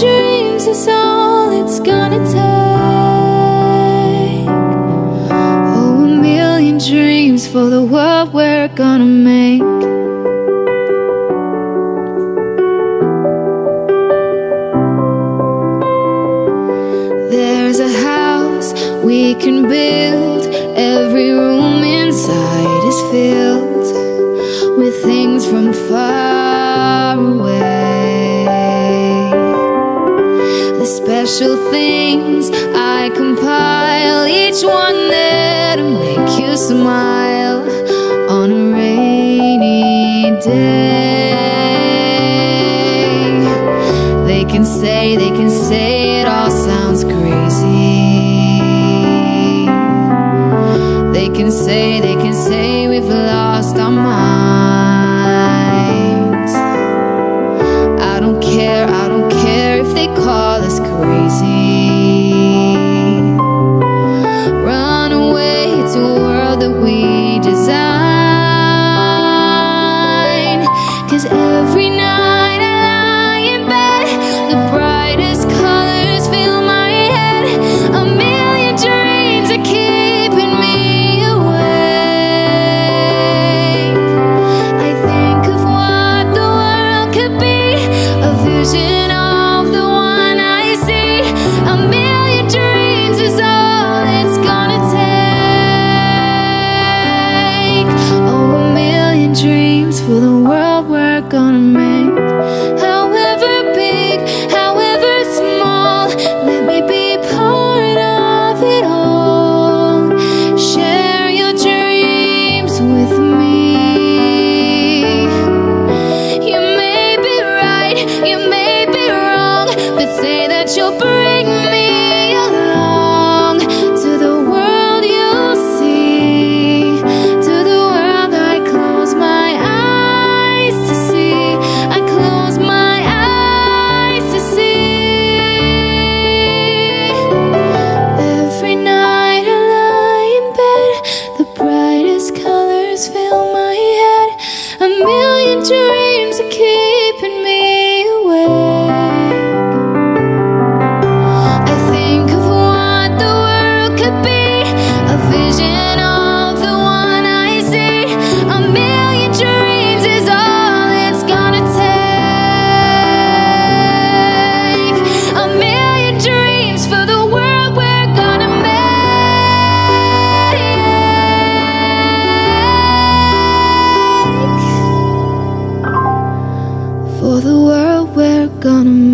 dreams is all it's gonna take. Oh, a million dreams for the world we're gonna make. There's a house we can build. Every room inside is filled they can say it all sounds crazy. They can say, they can say we've lost our minds. gonna